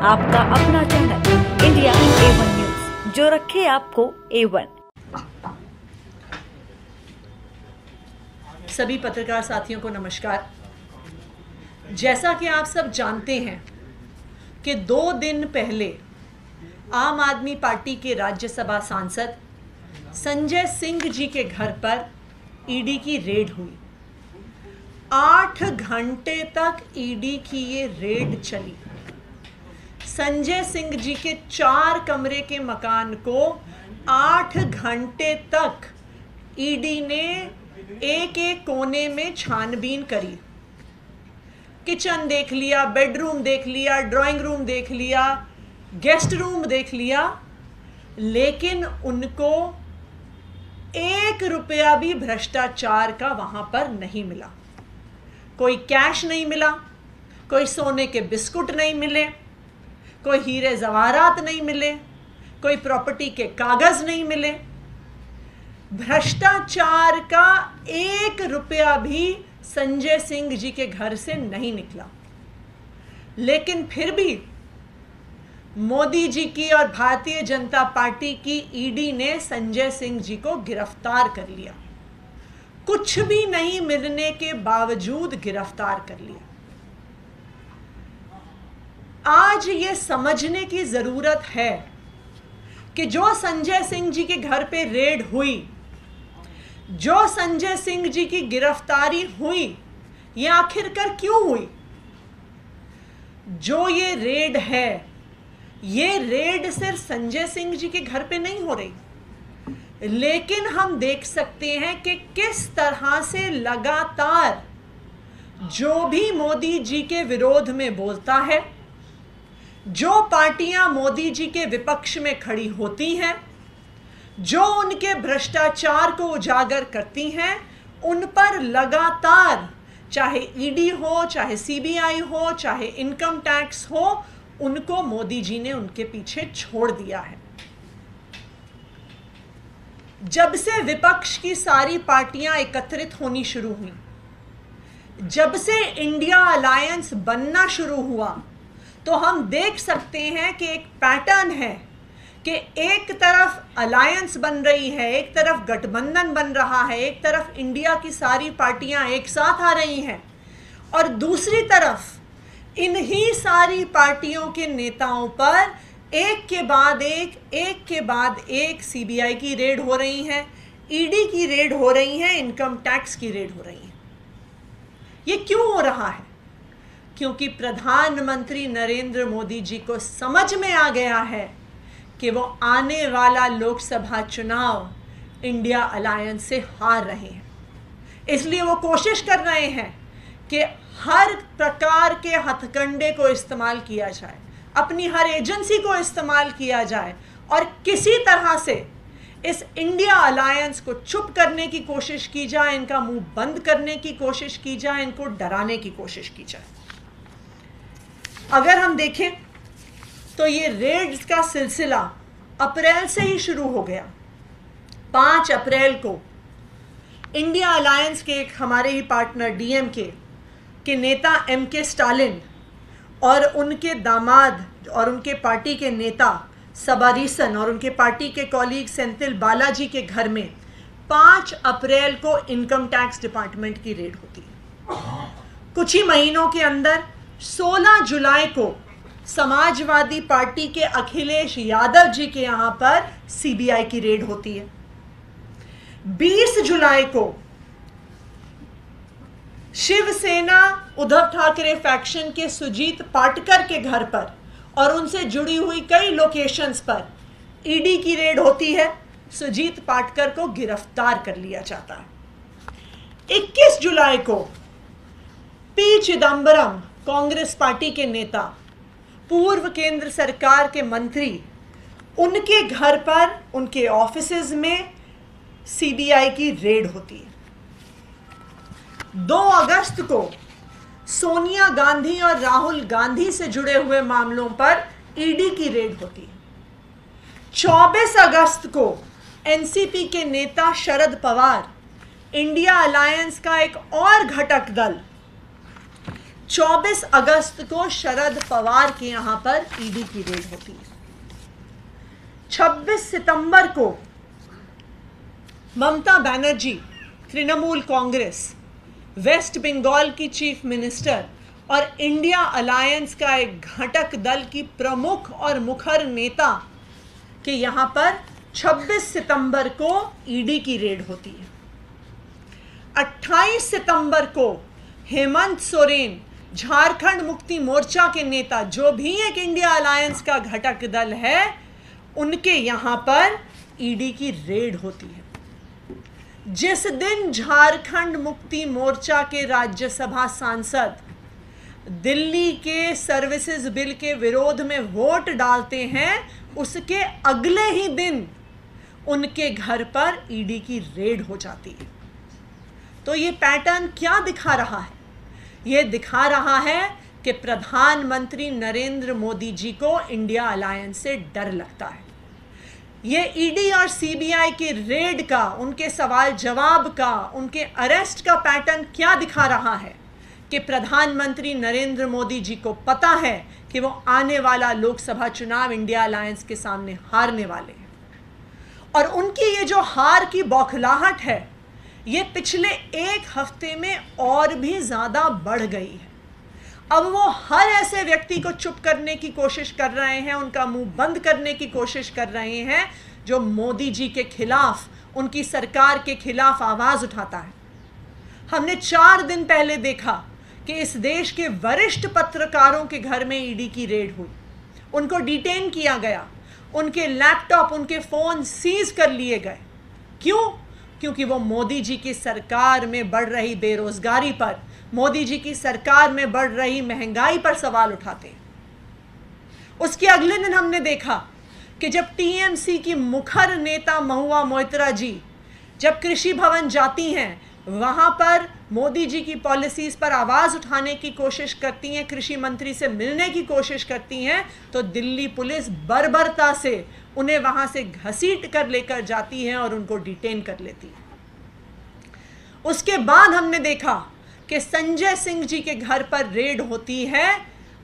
आपका अपना channel India A one news जो रखे आपको ए वन सभी पत्रकार साथियों को नमस्कार। जैसा कि आप सब जानते हैं कि दो दिन पहले आम आदमी पार्टी के राज्यसभा सांसद संजय सिंह जी के घर पर ईडी की रेड हुई। आठ घंटे तक ईडी की ये रेड चली। संजय सिंह जी के चार कमरे के मकान को आठ घंटे तक ईडी ने एक एक कोने में छानबीन करी। किचन देख लिया, बेडरूम देख लिया, ड्राइंग रूम देख लिया, गेस्ट रूम देख लिया, लेकिन उनको एक रुपया भी भ्रष्टाचार का वहाँ पर नहीं मिला। कोई कैश नहीं मिला, कोई सोने के बिस्कुट नहीं मिले कोई हीरे जवारात नहीं मिले, कोई प्रॉपर्टी के कागज़ नहीं मिले। भ्रष्टाचार का एक रुपया भी संजय सिंह जी के घर से नहीं निकला। लेकिन फिर भी मोदी जी की और भारतीय जनता पार्टी की ईडी ने संजय सिंह जी को गिरफ़्तार कर लिया। कुछ भी नहीं मिलने के बावजूद गिरफ़्तार कर लिया। आज ये समझने की ज़रूरत है कि जो संजय सिंह जी के घर पे रेड हुई, जो संजय सिंह जी की गिरफ्तारी हुई, ये आखिरकार क्यों हुई? जो ये रेड है, ये रेड सिर्फ़ संजय सिंह जी के घर पे नहीं हो रही। लेकिन हम देख सकते हैं कि किस तरह से लगातार जो भी मोदी जी के विरोध में बोलता है जो पार्टियाँ मोदी जी के विपक्ष में खड़ी होती हैं, जो उनके भ्रष्टाचार को उजागर करती हैं, उन पर लगातार, चाहे ईडी हो, चाहे सीबीआई हो, चाहे इनकम टैक्स हो, उनको मोदी जी ने उनके पीछे छोड़ दिया है। जब से विपक्ष की सारी पार्टियाँ एकत्रित होनी शुरू हुई, जब से इंडिया अलायंस बनना शुरू हुआ तो हम देख सकते हैं कि एक पैटर्न है कि एक तरफ़ अलायंस बन रही है, एक तरफ़ गठबंधन बन रहा है, एक तरफ़ इंडिया की सारी पार्टियाँ एक साथ आ रही हैं और दूसरी तरफ़ इन्हीं सारी पार्टियों के नेताओं पर एक के बाद एक एक के बाद एक सीबीआई की रेड हो रही है ईडी की रेड हो रही है इनकम टैक्स की रेड हो रही है। ये क्यों हो रहा है? क्योंकि प्रधानमंत्री नरेंद्र मोदी जी को समझ में आ गया है कि वो आने वाला लोकसभा चुनाव इंडिया अलायंस से हार रहे हैं। इसलिए वो कोशिश कर रहे हैं कि हर प्रकार के हथकंडे को इस्तेमाल किया जाए, अपनी हर एजेंसी को इस्तेमाल किया जाए और किसी तरह से इस इंडिया अलायंस को चुप करने की कोशिश की जाए, इनका मुँह बंद करने की कोशिश की जाए, इनको डराने की कोशिश की जाए। अगर हम देखें तो ये रेड्स का सिलसिला अप्रैल से ही शुरू हो गया। पाँच अप्रैल को इंडिया अलायंस के एक हमारे ही पार्टनर डीएमके के नेता एम के स्टालिन और उनके दामाद और उनके पार्टी के नेता सबारीसन और उनके पार्टी के कॉलीग सेंथिल बालाजी के घर में पाँच अप्रैल को इनकम टैक्स डिपार्टमेंट की रेड होती। है कुछ ही महीनों के अंदर 16 जुलाई को समाजवादी पार्टी के अखिलेश यादव जी के यहाँ पर सीबीआई की रेड होती है। 20 जुलाई को शिवसेना उद्धव ठाकरे फैक्शन के सुजीत पाटकर के घर पर और उनसे जुड़ी हुई कई लोकेशंस पर ईडी की रेड होती है। सुजीत पाटकर को गिरफ़्तार कर लिया जाता है। 21 जुलाई को पी चिदम्बरम कांग्रेस पार्टी के नेता, पूर्व केंद्र सरकार के मंत्री, उनके घर पर, उनके ऑफ़िस में सीबीआई की रेड होती है। 2 अगस्त को सोनिया गांधी और राहुल गांधी से जुड़े हुए मामलों पर ईडी की रेड होती है। 24 अगस्त को एनसीपी के नेता शरद पवार इंडिया अलायंस का एक और घटक दल 24 अगस्त को शरद पवार के यहाँ पर ईडी की रेड होती है। 26 सितंबर को ममता बनर्जी, तृणमूल कांग्रेस, वेस्ट बंगाल की चीफ मिनिस्टर और इंडिया अलायंस का एक घटक दल की प्रमुख और मुखर नेता के यहाँ पर 26 सितंबर को ईडी की रेड होती है। 28 सितंबर को हेमंत सोरेन झारखंड मुक्ति मोर्चा के नेता जो भी एक इंडिया अलायंस का घटक दल है, उनके यहाँ पर ईडी की रेड होती है। जिस दिन झारखंड मुक्ति मोर्चा के राज्यसभा सांसद दिल्ली के सर्विसेज़ बिल के विरोध में वोट डालते हैं, उसके अगले ही दिन उनके घर पर ईडी की रेड हो जाती है। तो ये पैटर्न क्या दिखा रहा है? ये दिखा रहा है कि प्रधानमंत्री नरेंद्र मोदी जी को इंडिया अलायंस से डर लगता है। ये ईडी और सीबीआई के रेड का, उनके सवाल जवाब का, उनके अरेस्ट का पैटर्न क्या दिखा रहा है कि प्रधानमंत्री नरेंद्र मोदी जी को पता है कि वो आने वाला लोकसभा चुनाव इंडिया अलायंस के सामने हारने वाले हैं। और उनकी ये जो हार की बौखलाहट है ये पिछले एक हफ़्ते में और भी ज़्यादा बढ़ गई है। अब वो हर ऐसे व्यक्ति को चुप करने की कोशिश कर रहे हैं, उनका मुँह बंद करने की कोशिश कर रहे हैं, जो मोदी जी के खिलाफ, उनकी सरकार के खिलाफ आवाज़ उठाता है। हमने चार दिन पहले देखा कि इस देश के वरिष्ठ पत्रकारों के घर में ईडी की रेड हुई। उनको डिटेन किया गया। उनके लैपटॉप, उनके फ़ोन सीज कर लिए गए। क्यों? क्योंकि वो मोदी जी की सरकार में बढ़ रही बेरोजगारी पर, मोदी जी की सरकार में बढ़ रही महँगाई पर सवाल उठाते उसके अगले दिन हमने देखा कि जब टीएमसी की मुखर नेता महुआ मोइत्रा जी जब कृषि भवन जाती हैं, वहाँ पर मोदी जी की पॉलिसीज़ पर आवाज़ उठाने की कोशिश करती हैं, कृषि मंत्री से मिलने की कोशिश करती हैं तो दिल्ली पुलिस बर्बरता से उन्हें वहाँ से घसीट कर लेकर जाती है और उनको डिटेन कर लेती है। उसके बाद हमने देखा कि संजय सिंह जी के घर पर रेड होती है,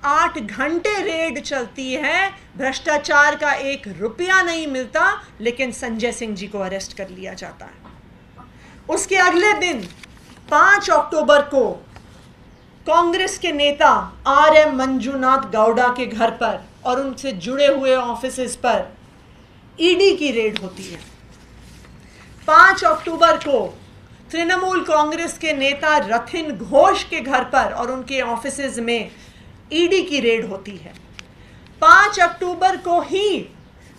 आठ घंटे रेड चलती है, भ्रष्टाचार का एक रुपया नहीं मिलता, लेकिन संजय सिंह जी को अरेस्ट कर लिया जाता है। उसके अगले दिन, पाँच अक्टूबर को, कांग्रेस के नेता आर एम मंजूनाथ गौड़ा के घर पर और उनसे जुड़े हुए ऑफ़िस पर ईडी की रेड होती है। पाँच अक्टूबर को तृणमूल कांग्रेस के नेता रथिन घोष के घर पर और उनके ऑफ़िस में ईडी की रेड होती है। पाँच अक्टूबर को ही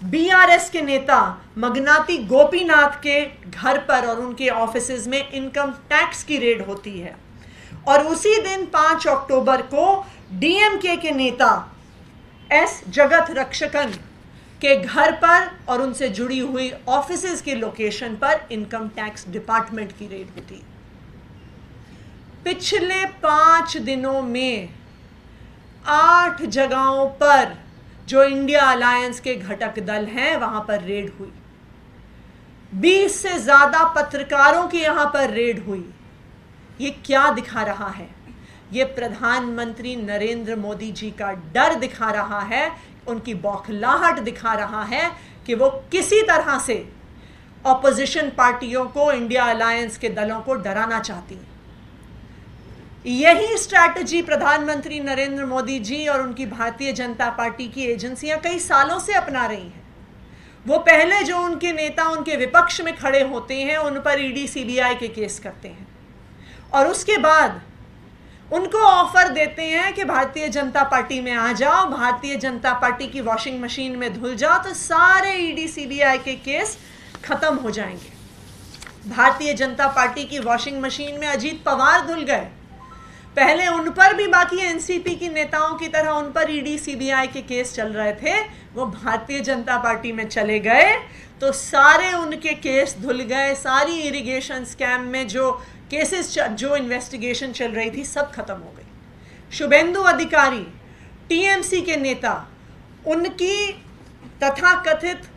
बीआरएस के नेता मगनाती गोपीनाथ के घर पर और उनके ऑफ़िस में इनकम टैक्स की रेड होती है। और उसी दिन पाँच अक्टूबर को डीएमके के नेता एस जगत रक्षकन के घर पर और उनसे जुड़ी हुई ऑफ़िस के लोकेशन पर इनकम टैक्स डिपार्टमेंट की रेड होती पिछले पाँच दिनों में आठ जगहों पर जो इंडिया अलायंस के घटक दल हैं, वहाँ पर रेड हुई। बीस से ज़्यादा पत्रकारों की यहाँ पर रेड हुई। ये क्या दिखा रहा है? ये प्रधानमंत्री नरेंद्र मोदी जी का डर दिखा रहा है, उनकी बौखलाहट दिखा रहा है कि वो किसी तरह से ऑपोजिशन पार्टियों को इंडिया अलायंस के दलों को डराना चाहती हैं। यही स्ट्रैटेजी प्रधानमंत्री नरेंद्र मोदी जी और उनकी भारतीय जनता पार्टी की एजेंसियाँ कई सालों से अपना रही हैं। वो पहले जो उनके नेता, उनके विपक्ष में खड़े होते हैं, उन पर ईडी सीबीआई के केस करते हैं। और उसके बाद उनको ऑफ़र देते हैं कि भारतीय जनता पार्टी में आ जाओ, भारतीय जनता पार्टी की वॉशिंग मशीन में धुल जाओ तो सारे ईडी, सीबीआई के केस खत्म हो जाएँगे। भारतीय जनता पार्टी की वॉशिंग मशीन में अजीत पवार धुल गए। पहले उन पर भी बाकी एनसीपी की नेताओं की तरह उन पर ईडी, सीबीआई के केस चल रहे थे, वो भारतीय जनता पार्टी में चले गए तो सारे उनके केस धुल गए, सारी इरिगेशन स्कैम में जो केसेस जो इन्वेस्टिगेशन चल रही थी, सब खत्म हो गई। शुभेंदु अधिकारी टीएमसी के नेता, उनकी तथाकथित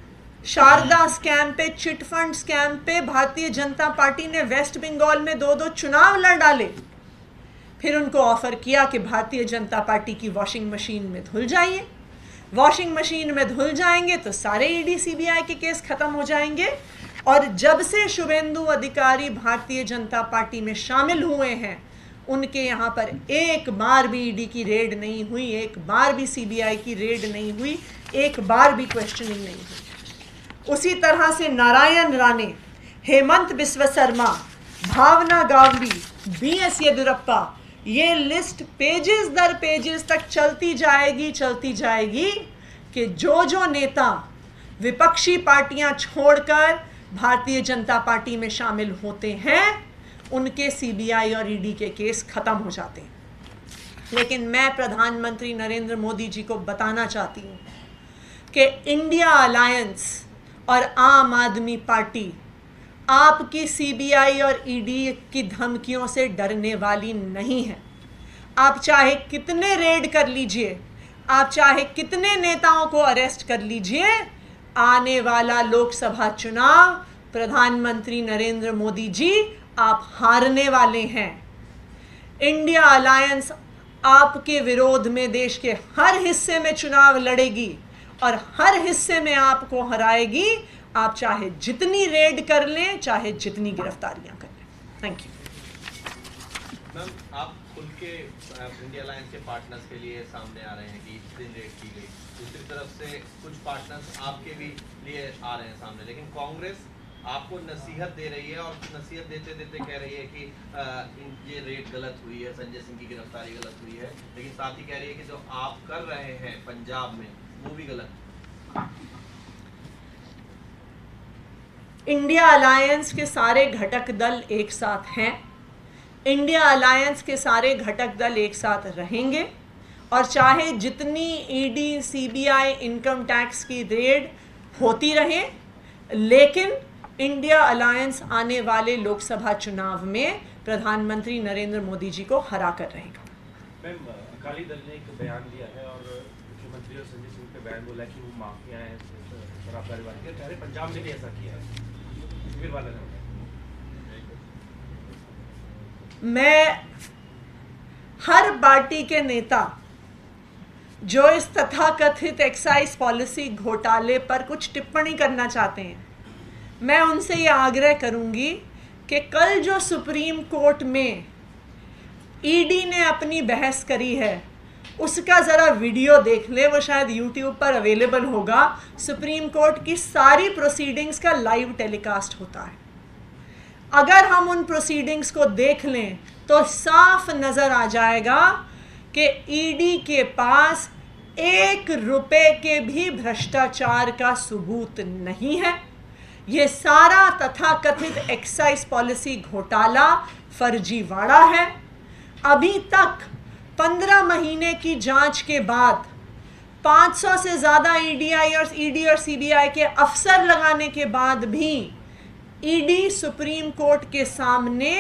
शारदा स्कैम पे, चिट फंड स्कैम पे भारतीय जनता पार्टी ने वेस्ट बंगाल में दो दो चुनाव लड़ डाले। फिर उनको ऑफ़र किया कि भारतीय जनता पार्टी की वॉशिंग मशीन में धुल जाइए। वॉशिंग मशीन में धुल जाएँगे तो सारे ईडी सीबीआई के केस खत्म हो जाएँगे। और जब से शुभेंदु अधिकारी भारतीय जनता पार्टी में शामिल हुए हैं, उनके यहाँ पर एक बार भी ईडी की रेड नहीं हुई, एक बार भी सीबीआई की रेड नहीं हुई, एक बार भी क्वेश्चनिंग नहीं हुई। उसी तरह से नारायण राणे, हेमंत बिस्व शर्मा, भावना गावली बी एस येदुरप्पा ये लिस्ट पेजेस दर पेजेस तक चलती जाएगी चलती जाएगी कि जो जो नेता विपक्षी पार्टियाँ छोड़कर भारतीय जनता पार्टी में शामिल होते हैं, उनके सीबीआई और ईडी के केस खत्म हो जाते हैं। लेकिन मैं प्रधानमंत्री नरेंद्र मोदी जी को बताना चाहती हूँ कि इंडिया अलायंस और आम आदमी पार्टी आपकी सीबीआई और ईडी की धमकियों से डरने वाली नहीं है। आप चाहे कितने रेड कर लीजिए, आप चाहे कितने नेताओं को अरेस्ट कर लीजिए आने वाला लोकसभा चुनाव, प्रधानमंत्री नरेंद्र मोदी जी, आप हारने वाले हैं। इंडिया अलायंस आपके विरोध में देश के हर हिस्से में चुनाव लड़ेगी और हर हिस्से में आपको हराएगी। आप चाहे जितनी रेड कर लें, चाहे जितनी गिरफ्तारियाँ कर लें। थैंक यू मैम, आप खुल के इंडिया अलायंस के पार्टनर्स के लिए सामने आ रहे हैं कि इस रेड की गई। दूसरी तरफ़ से कुछ पार्टनर्स आपके भी लिए आ रहे हैं सामने। लेकिन कांग्रेस आपको नसीहत दे रही है और नसीहत देते देते कह रही है कि ये रेड गलत हुई है, संजय सिंह की गिरफ्तारी गलत हुई है। लेकिन साथ ही कह रही है कि जो आप कर रहे हैं पंजाब में, वो भी गलत। इंडिया अलायंस के सारे घटक दल एक साथ हैं। इंडिया अलायंस के सारे घटक दल एक साथ रहेंगे। और चाहे जितनी ईडी सीबीआई इनकम टैक्स की रेड होती रहे लेकिन इंडिया अलायंस आने वाले लोकसभा चुनाव में प्रधानमंत्री नरेंद्र मोदी जी को हरा कर रहेगा। मैम अकाली दल ने एक बयान दिया है और मुख्यमंत्री और संजय सिंह पे बयान बोला कि वो माफिया हैं वाले। के पंजाब में भी ऐसा किया है। मैं हर पार्टी के नेता जो इस तथाकथित एक्साइज पॉलिसी घोटाले पर कुछ टिप्पणी करना चाहते हैं, मैं उनसे ये आग्रह करूँगी कि कल जो सुप्रीम कोर्ट में ईडी ने अपनी बहस करी है, उसका ज़रा वीडियो देख लें, वो शायद यूट्यूब पर अवेलेबल होगा। सुप्रीम कोर्ट की सारी प्रोसीडिंग्स का लाइव टेलीकास्ट होता है। अगर हम उन प्रोसीडिंग्स को देख लें तो साफ़ नज़र आ जाएगा कि ईडी के पास एक रुपए के भी भ्रष्टाचार का सबूत नहीं है। ये सारा तथाकथित एक्साइज पॉलिसी घोटाला फर्जीवाड़ा है। अभी तक पंद्रह महीने की जाँच के बाद 500 से ज़्यादा ईडीआई और ईडी और सीबीआई के अफसर लगाने के बाद भी ईडी सुप्रीम कोर्ट के सामने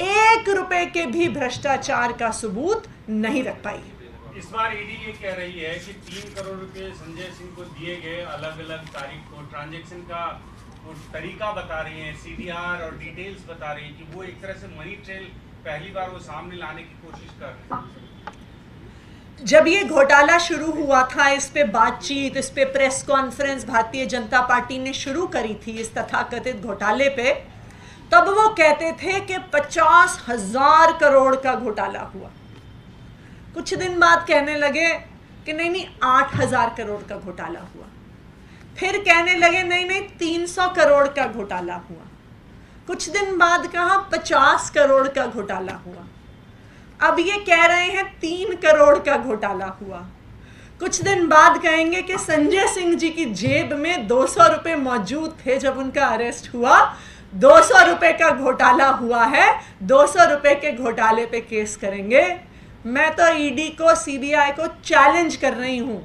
एक रुपए के भी भ्रष्टाचार का सबूत नहीं रख पाई। इस बार ईडी ये कह रही है कि तीन करोड़ रुपए संजय सिंह को दिए गए अलग अलग तारीख को। ट्रांजेक्शन का वो तरीका बता रही है सीडीआर और डिटेल्स बता रही है कि वो एक तरह से मनी ट्रेल पहली बार वो सामने लाने की कोशिश कर रहे हैं। जब ये घोटाला शुरू हुआ था इस पे बातचीत इस पे press conference Bharatiya Janata party ने शुरू करी थी इस तथाकथित घोटाले पे तब वो कहते थे कि पचास हज़ार करोड़ का घोटाला हुआ। कुछ दिन बाद कहने लगे कि नहीं नहीं, आठ हज़ार करोड़ का घोटाला हुआ। फिर कहने लगे, नहीं नहीं, तीन सौ करोड़ का घोटाला हुआ। कुछ दिन बाद कहा, पचास करोड़ का घोटाला हुआ। अब ये कह रहे हैं, तीन करोड़ का घोटाला हुआ। कुछ दिन बाद कहेंगे कि संजय सिंह जी की जेब में दो सौ रुपये मौजूद थे जब उनका अरेस्ट हुआ। दो सौ रुपये का घोटाला हुआ है, दो सौ रुपये के घोटाले पे केस करेंगे। मैं तो ईडी को सीबीआई को चैलेंज कर रही हूँ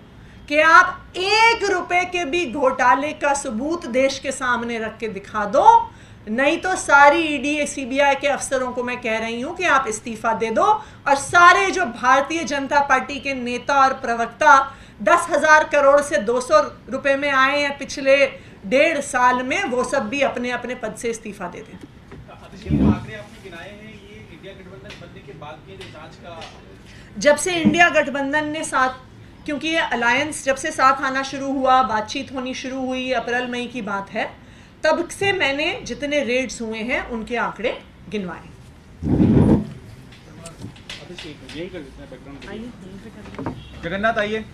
कि आप एक रुपए के भी घोटाले का सबूत देश के सामने रख के दिखा दो। नहीं तो सारी ईडी सीबीआई के अफसरों को मैं कह रही हूँ कि आप इस्तीफा दे दो और सारे जो भारतीय जनता पार्टी के नेता और प्रवक्ता दस हज़ार करोड़ से दो सौ रुपये में आए हैं पिछले डेढ़ साल में, वो सब भी अपने अपने पद से इस्तीफा दे दें। जब से इंडिया गठबंधन ने साथ, क्योंकि ये अलायंस जब से साथ आना शुरू हुआ, बातचीत होनी शुरू हुई, अप्रैल, मई की बात है, तब से मैंने जितने रेड्स हुए हैं, उनके आंकड़े गिनवाए। जगन्नाथ, आइए।